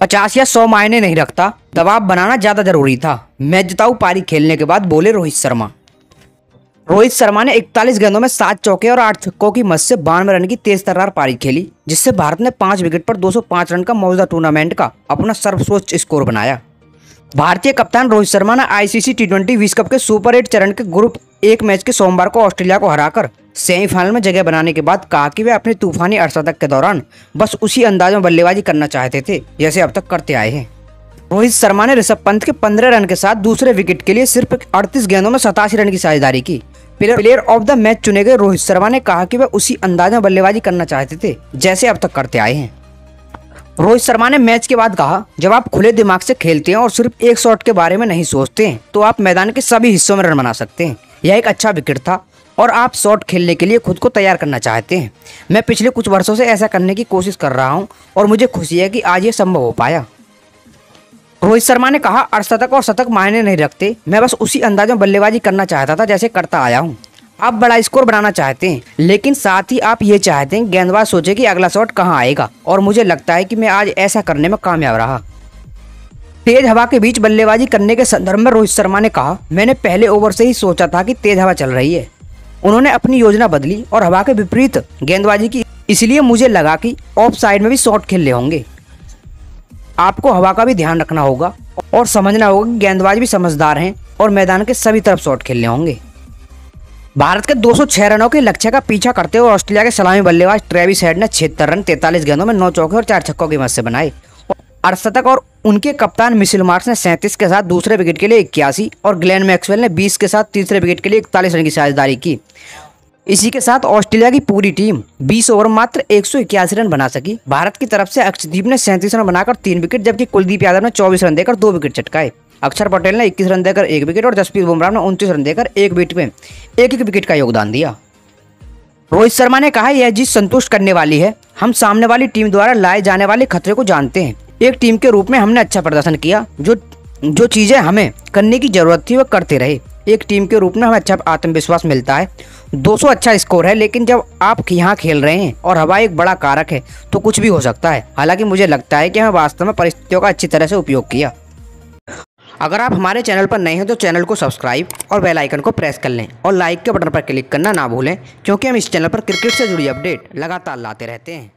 पचास या सौ मायने नहीं रखता। दबाव बनाना ज़्यादा ज़रूरी था। मैच जिताऊ पारी खेलने के बाद बोले रोहित शर्मा। रोहित शर्मा ने 41 गेंदों में सात चौके और आठ छक्कों की मद से बानवे रन की तेज तरार पारी खेली, जिससे भारत ने पाँच विकेट पर 205 रन का मौजूदा टूर्नामेंट का अपना सर्वश्रेष्ठ स्कोर बनाया। भारतीय कप्तान रोहित शर्मा ने आईसीसी टी ट्वेंटी विश्व कप के सुपर एट चरण के ग्रुप एक मैच के सोमवार को ऑस्ट्रेलिया को हराकर सेमीफाइनल में जगह बनाने के बाद कहा कि वे अपने तूफानी अर्धशतक के दौरान बस उसी अंदाज में बल्लेबाजी करना चाहते थे, जैसे अब तक करते आए हैं। रोहित शर्मा ने ऋषभ पंत के 15 रन के साथ दूसरे विकेट के लिए सिर्फ़ 38 गेंदों में सतासी रन की साझेदारी की। प्लेयर ऑफ़ द मैच चुने गए रोहित शर्मा ने कहा कि वे उसी अंदाज में बल्लेबाजी करना चाहते थे, जैसे अब तक करते आए हैं। रोहित शर्मा ने मैच के बाद कहा, जब आप खुले दिमाग से खेलते हैं और सिर्फ़ एक शॉट के बारे में नहीं सोचते हैं तो आप मैदान के सभी हिस्सों में रन बना सकते हैं। यह एक अच्छा विकेट था और आप शॉट खेलने के लिए खुद को तैयार करना चाहते हैं। मैं पिछले कुछ वर्षों से ऐसा करने की कोशिश कर रहा हूँ और मुझे खुशी है कि आज ये संभव हो पाया। रोहित शर्मा ने कहा अर्धशतक और शतक मायने नहीं रखते। मैं बस उसी अंदाज में बल्लेबाजी करना चाहता था जैसे करता आया हूँ। आप बड़ा स्कोर बनाना चाहते हैं, लेकिन साथ ही आप ये चाहते हैं, गेंदबाज सोचे कि अगला शॉट कहाँ आएगा, और मुझे लगता है कि मैं आज ऐसा करने में कामयाब रहा। तेज हवा के बीच बल्लेबाजी करने के संदर्भ में रोहित शर्मा ने कहा, मैंने पहले ओवर से ही सोचा था कि तेज हवा चल रही है। उन्होंने अपनी योजना बदली और हवा के विपरीत गेंदबाजी की, इसलिए मुझे लगा कि ऑफ़ साइड में भी शॉट खेलने होंगे। आपको हवा का भी ध्यान रखना होगा और समझना होगा कि गेंदबाज भी समझदार हैं और मैदान के सभी तरफ़ शॉट खेलने होंगे। भारत के 206 रनों के लक्ष्य का पीछा करते हुए ऑस्ट्रेलिया के सलामी बल्लेबाज ट्रेविस हेड ने छिहत्तर रन, तैतालीस गेंदों में नौ चौके और चार छक्कों की मदद से बनाए। अर्धशतक और उनके कप्तान मिशिल मार्स ने सैंतीस के साथ दूसरे विकेट के लिए इक्यासी और ग्लेन मैक्सवेल ने 20 के साथ तीसरे विकेट के लिए इकतालीस रन की साझेदारी की। इसी के साथ ऑस्ट्रेलिया की पूरी टीम 20 ओवर मात्र एक सौ इक्यासी रन बना सकी। भारत की तरफ़ से अक्षदीप ने सैंतीस रन बनाकर तीन विकेट, जबकि कुलदीप यादव ने चौबीस रन देकर दो विकेट चटकाए। अक्षर पटेल ने इक्कीस रन देकर एक विकेट और जसप्रीत बुमराह ने उनतीस रन देकर एक विकेट में, एक एक विकेट का योगदान दिया। रोहित शर्मा ने कहा, यह जीत संतुष्ट करने वाली है। हम सामने वाली टीम द्वारा लाए जाने वाले खतरे को जानते हैं। एक टीम के रूप में हमने अच्छा प्रदर्शन किया, जो जो चीज़ें हमें करने की ज़रूरत थी, वह करते रहे। एक टीम के रूप में हमें अच्छा आत्मविश्वास मिलता है। 200 अच्छा स्कोर है, लेकिन जब आप यहाँ खेल रहे हैं और हवा एक बड़ा कारक है तो कुछ भी हो सकता है। हालाँकि मुझे लगता है कि हमें वास्तव में परिस्थितियों का अच्छी तरह से उपयोग किया। अगर आप हमारे चैनल पर नए हैं तो चैनल को सब्सक्राइब और बेल आइकन को प्रेस कर लें और लाइक के बटन पर क्लिक करना ना भूलें, क्योंकि हम इस चैनल पर क्रिकेट से जुड़ी अपडेट लगातार लाते रहते हैं।